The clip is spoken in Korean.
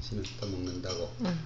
당신은 또 먹는다고. 응.